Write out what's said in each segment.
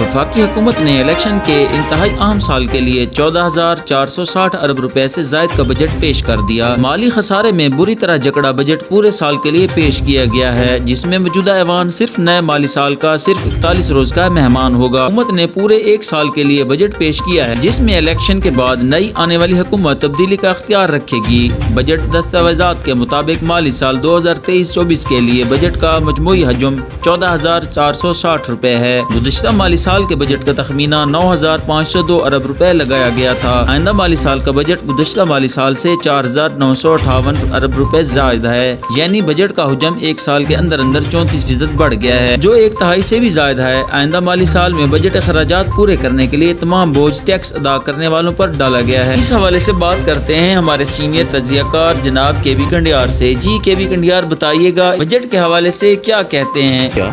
वफाकी हुकूमत ने इलेक्शन के इंतहाई अहम साल के लिए चौदह हज़ार चार सौ साठ अरब रुपए ऐसी जायद का बजट पेश कर दिया। माली खसारे में बुरी तरह जकड़ा बजट पूरे साल के लिए पेश किया गया है, जिसमें मौजूदा ऐवान सिर्फ़ नए माली साल का सिर्फ़ इकतालीस रोज का मेहमान होगा। हुकूमत ने पूरे एक साल के लिए बजट पेश किया है, जिसमें इलेक्शन के बाद नई आने वाली हुकूमत तब्दीली का अख्तियार रखेगी। बजट दस्तावेजात के मुताबिक माली साल दो हज़ार तेईस चौबीस के लिए बजट का मजमू हजम चौदह हज़ार चार सौ साठ रुपए है। गुजशत माली साल के बजट का तखमीना नौ हज़ार पाँच सौ दो अरब रुपए लगाया गया था। आइंदा माली साल का बजट गुजशत माली साल से चार हज़ार नौ सौ अठावन अरब रुपए ज़्यादा है। यानी बजट का हजम एक साल के अंदर अंदर चौंतीस फ़ीसद बढ़ गया है, जो एक तहाई से भी ज़्यादा है। आइंदा माली साल में बजट अखराज पूरे करने के लिए तमाम बोझ टैक्स अदा करने वालों पर डाला गया है। इस हवाले से बात करते हैं हमारे सीनियर तजियाकार जनाब के वी कंडियार से। जी के वी कंडियार, बताइएगा बजट के हवाले से क्या कहते हैं? क्या?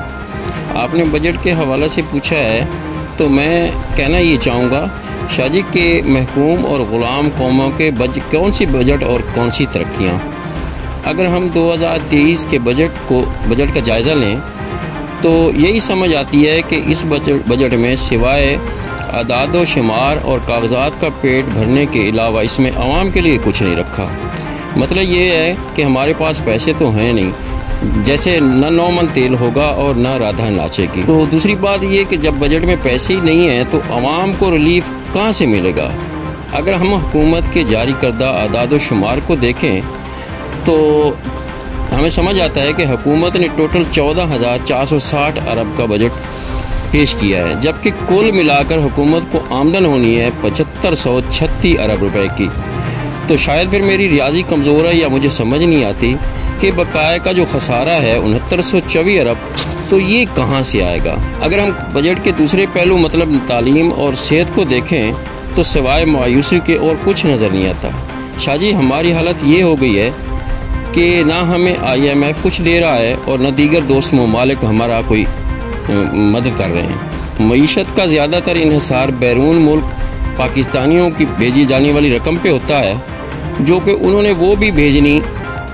आपने बजट के हवाले से पूछा है तो मैं कहना ये चाहूँगा शाहजी के महकूम और ग़ुलाम कौमों के बज, कौन सी बजट और कौन सी तरक्याँ अगर हम 2023 के बजट को, बजट का जायज़ा लें तो यही समझ आती है कि इस बजट में सिवाय अदाद शुमार और कागजात का पेट भरने के अलावा इसमें आवाम के लिए कुछ नहीं रखा। मतलब ये है कि हमारे पास पैसे तो हैं नहीं जैसे न नौ मन तेल होगा और न राधा नाचेगी। तो दूसरी बात ये कि जब बजट में पैसे ही नहीं हैं तो आवाम को रिलीफ कहाँ से मिलेगा? अगर हम हुकूमत के जारी करदा आदाद शुमार को देखें तो हमें समझ आता है कि हुकूमत ने टोटल चौदह हज़ार चार सौ साठ अरब का बजट पेश किया है, जबकि कुल मिलाकर हुकूमत को आमदन होनी है पचहत्तर सौ छत्तीस अरब रुपए की। तो शायद फिर मेरी रियाजी कमज़ोर है या मुझे समझ नहीं आती कि बकाया का जो खसारा है, उनहत्तर सौ अरब तो ये कहाँ से आएगा? अगर हम बजट के दूसरे पहलू मतलब तालीम और सेहत को देखें तो सिवाय मायूसी के और कुछ नज़र नहीं आता। शाहजी हमारी हालत ये हो गई है कि ना हमें आई एम एफ़ कुछ दे रहा है और न दीगर दोस्त ममालिक हमारा कोई मदद कर रहे हैं। मीशत का ज़्यादातर इहसार बैरून मुल्क पाकिस्तानियों की भेजी जाने वाली रकम पे होता है, जो कि उन्होंने वो भी भेजनी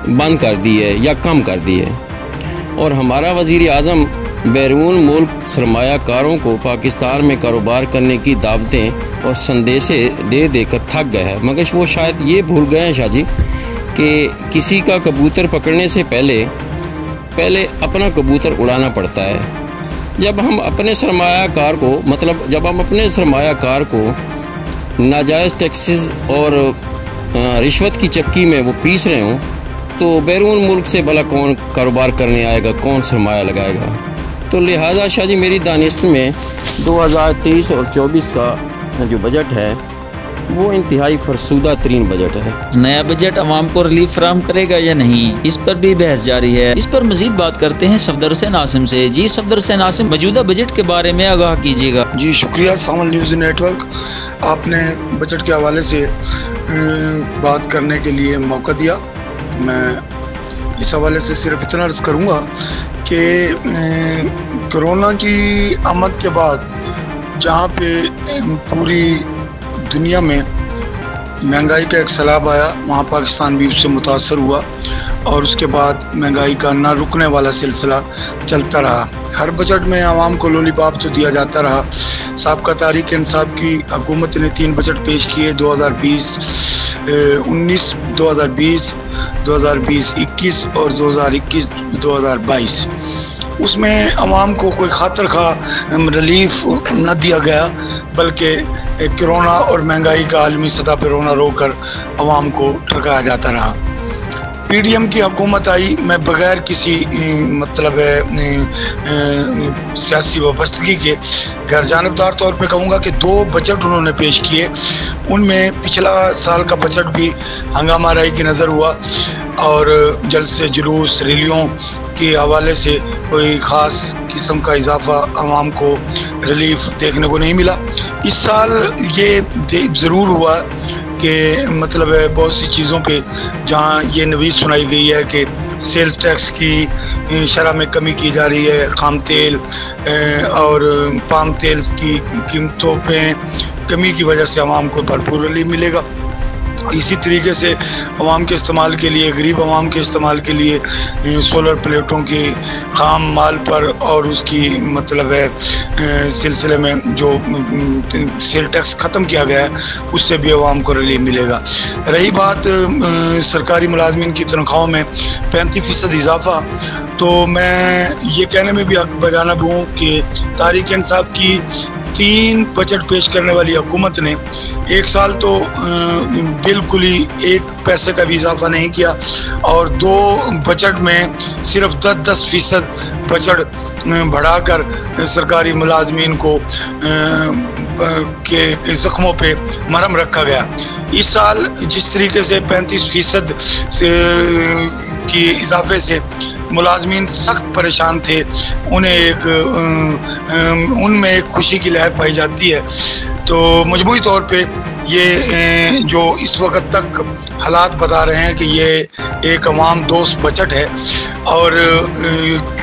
बंद कर दी है या कम कर दी है। और हमारा वज़ी अजम बैरून मुल्क सरमाकारों को पाकिस्तान में कारोबार करने की दावतें और संदेशे दे देकर थक गया है। मगर वो शायद ये भूल गए हैं शाहजी कि किसी का कबूतर पकड़ने से पहले पहले अपना कबूतर उड़ाना पड़ता है। जब हम अपने सरमाकार को मतलब जब हम अपने सरमाकार को नाजायज़ टैक्सेस और रिश्वत की चक्की में वो पीस रहे हों तो बैरून मुल्क से भला कौन कारोबार करने आएगा कौन सरमाया लगाएगा? तो लिहाजा शाह जी मेरी दानिश में 2023 और 24 का जो बजट है वो इंतहाई फरसूदा तरीन बजट है। नया बजट अवाम को रिलीफ फ्राहम करेगा या नहीं इस पर भी बहस जारी है। इस पर मजीद बात करते हैं सफदर हुसैन आसिम से। जी सफदर हुसैन आसिम मौजूदा बजट के बारे में आगाह कीजिएगा। जी शुक्रिया सामल न्यूज़ नेटवर्क। आपने बजट के हवाले से बात करने के लिए मौका दिया। मैं इस हवाले से सिर्फ़ इतना अर्ज़ करूँगा कि कोरोना की आमद के बाद जहाँ पे पूरी दुनिया में महँगाई का एक सैलाब आया, वहाँ पाकिस्तान भी उससे मुतासर हुआ और उसके बाद महँगाई का ना रुकने वाला सिलसिला चलता रहा। हर बजट में आवाम को लोलीपाप तो दिया जाता रहा। सबका तारीख इंसाफ की हुकूमत ने तीन बजट पेश किए 2020 19 2020 2020 21 और 2021 2022 उसमें आवाम को कोई खातर खा रिलीफ न दिया गया, बल्कि कोरोना और महँगाई का आलमी सतह पर रोना रोकर आवाम को ठगाया जाता रहा। पीडीएम की हुकूमत आई, मैं बगैर किसी मतलब सियासी वाबस्तगी के गैर जानबदार तौर पे कहूँगा कि दो बजट उन्होंने पेश किए। उनमें पिछला साल का बजट भी हंगामा राई की नज़र हुआ और जल्द से जुलूस रैलियों के हवाले से कोई ख़ास किस्म का इजाफा आवाम को रिलीफ देखने को नहीं मिला। इस साल ये ज़रूर हुआ कि मतलब बहुत सी चीज़ों पे जहाँ ये नवीज सुनाई गई है कि सेल्स टैक्स की शराह में कमी की जा रही है, खाम तेल और पाम तेल की कीमतों पे कमी की वजह से आवाम को भरपूर रिलीफ मिलेगा। इसी तरीके से आवाम के इस्तेमाल के लिए, गरीब आवाम के इस्तेमाल के लिए सोलर प्लेटों की खाम माल पर और उसकी मतलब है सिलसिले में जो सेल टैक्स ख़त्म किया गया है, उससे भी आवाम को रिलीफ मिलेगा। रही बात सरकारी मुलाजमन की तनख्वाहों में पैंतीस फ़ीसद इजाफा तो मैं ये कहने में भी हक बजाना हूँ कि तारीख इंसाफ की तीन बजट पेश करने वाली हुकूमत ने एक साल तो बिल्कुल ही एक पैसे का भी इजाफा नहीं किया और दो बजट में सिर्फ़ दस दस फ़ीसद बजट बढ़ाकर सरकारी मुलाजमीन को के ज़ख्मों पे मरम रखा गया। इस साल जिस तरीके से पैंतीस फ़ीसद की इजाफे से मुलाजमीन सख्त परेशान थे। उन्हें एक उनमें एक खुशी की लहर पाई जाती है। तो मजमू तौर पे ये जो इस वक्त तक हालात बता रहे हैं कि ये एक अवाम दोस्त बजट है। और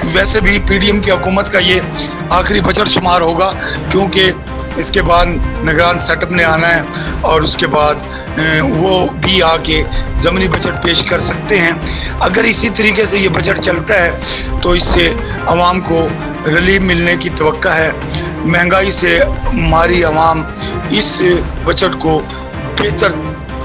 वैसे भी पीडीएम की हुकूमत का ये आखिरी बजट शुमार होगा, क्योंकि इसके बाद निगरान सेटअप ने आना है और उसके बाद वो भी आके ज़मीनी बजट पेश कर सकते हैं। अगर इसी तरीके से ये बजट चलता है तो इससे आवाम को रिलीफ मिलने की तो है। महँगाई से हमारी आवाम इस बजट को बेहतर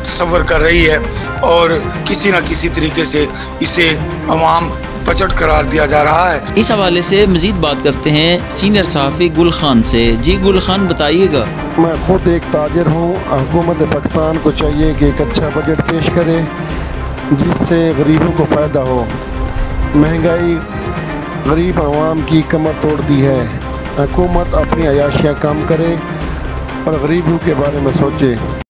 सफ़र कर रही है और किसी न किसी तरीके से इसे आवाम बजट करार दिया जा रहा है। इस हवाले से मजीद बात करते हैं सीनियर सहाफ़ी गुल खान से। जी गुल खान बताइएगा। मैं खुद एक ताजर हूँ। हुकूमत पाकिस्तान को चाहिए कि एक अच्छा बजट पेश करे जिससे गरीबों को फ़ायदा हो। महँगाई गरीब आवाम की कमर तोड़ती है। हुकूमत अपनी अयाशियाँ कम करे और गरीबों के बारे में सोचे।